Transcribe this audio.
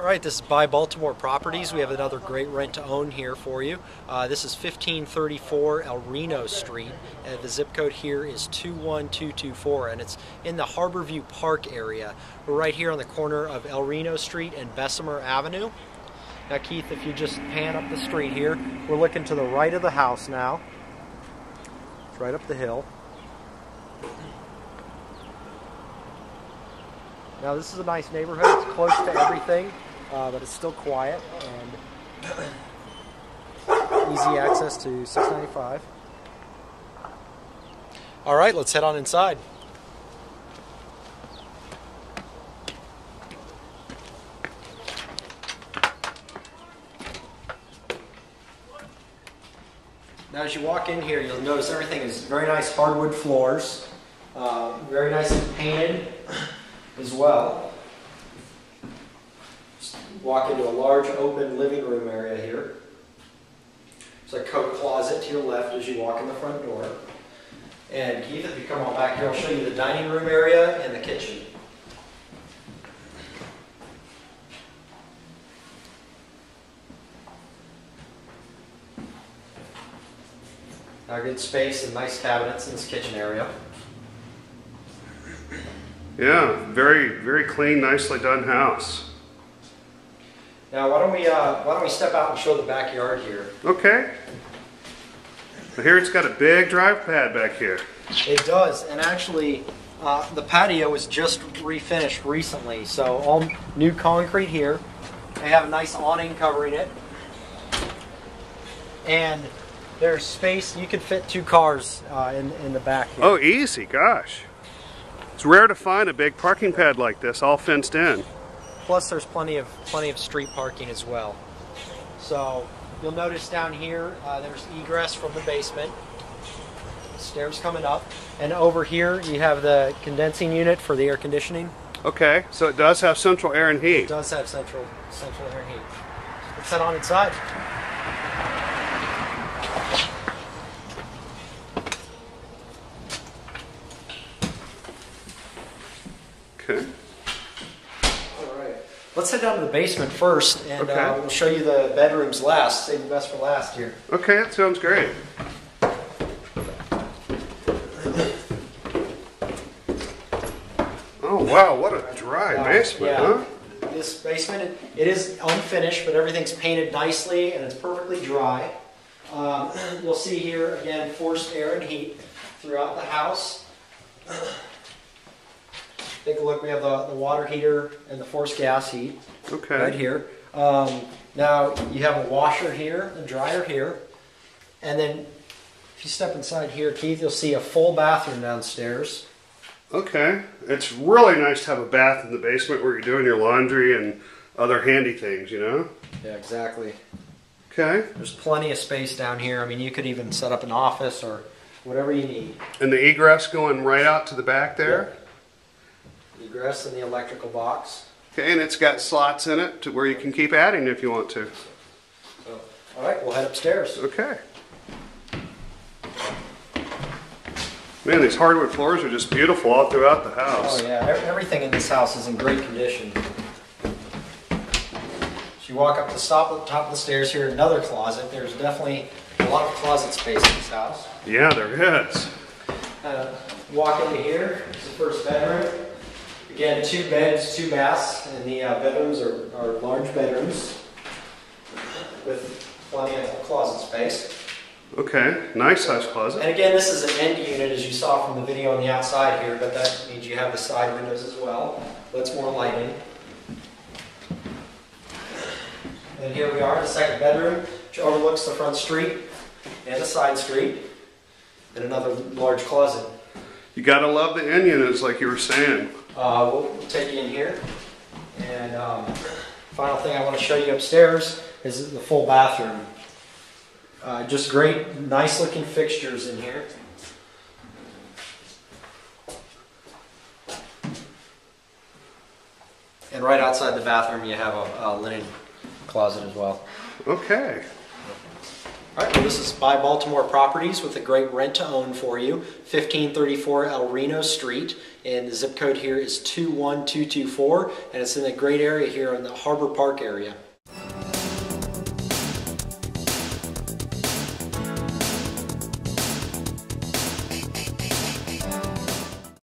All right, this is Buy Baltimore Properties. We have another great rent to own here for you. Uh, this is 1534 Elrino Street. Uh, the zip code here is 21224, and it's in the Harborview Park area. We're right here on the corner of Elrino Street and Bessemer Avenue. Now, Keith, if you just pan up the street here, we're looking to the right of the house now. It's right up the hill. Now, this is a nice neighborhood. It's close to everything uh, but it's still quiet and easy access to 695. All right, let's head on inside. Now, as you walk in here, you'll notice everything is very nice hardwood floors, uh, very nicely painted as well walk into a large open living room area here. There's a coat closet to your left as you walk in the front door. And Keith, if you come on back here, I'll show you the dining room area and the kitchen. Now good space and nice cabinets in this kitchen area. Yeah, very, very clean, nicely done house. Now, why don't we uh, why don't we step out and show the backyard here? Okay. here it's got a big drive pad back here. It does, and actually, uh, the patio was just refinished recently, so all new concrete here. They have a nice awning covering it, and there's space. You could fit two cars uh, in in the back. Here. Oh, easy! Gosh, it's rare to find a big parking pad like this, all fenced in. Plus there's plenty of plenty of street parking as well. So you'll notice down here uh, there's egress from the basement. Stairs coming up. And over here you have the condensing unit for the air conditioning. Okay, so it does have central air and heat. It does have central central air and heat. Let's head on inside. Okay. Let's head down to the basement first, and uh, okay. uh, we'll show you the bedrooms last. Save the best for last here. Okay, that sounds great. Oh wow, what a dry uh, basement, yeah. huh? This basement, it, it is unfinished, but everything's painted nicely and it's perfectly dry. Um, you'll see here again forced air and heat throughout the house. Take a look, we have the, the water heater and the forced gas heat. Okay. Right here. Um, now you have a washer here, a dryer here, and then if you step inside here, Keith, you'll see a full bathroom downstairs. Okay. It's really nice to have a bath in the basement where you're doing your laundry and other handy things, you know? Yeah, exactly. Okay. There's plenty of space down here. I mean, you could even set up an office or whatever you need. And the egress going right out to the back there? Egress in the electrical box. Okay, and it's got slots in it to where you can keep adding if you want to. So, all right, we'll head upstairs. Okay. Man, these hardwood floors are just beautiful all throughout the house. Oh yeah, everything in this house is in great condition. So you walk up the top of the stairs here, another closet. There's definitely a lot of closet space in this house. Yeah, there is. Uh, walk into here, it's the first bedroom. Again, two beds, two baths, and the uh, bedrooms are, are large bedrooms with plenty of closet space. Okay, nice size closet. And again, this is an end unit as you saw from the video on the outside here, but that means you have the side windows as well. That's more lighting. And here we are, the second bedroom, which overlooks the front street and the side street, and another large closet. You gotta love the end units like you were saying. Uh, we'll, we'll, take you in here. And um, final thing I want to show you upstairs is the full bathroom. Uh, just great, nice looking fixtures in here. And right outside the bathroom you have a, a linen closet as well. Okay. All right. So this is Buy Baltimore Properties with a great rent to own for you. 1534 Elrino Street, and the zip code here is 21224, and it's in a great area here in the Harbor Park area.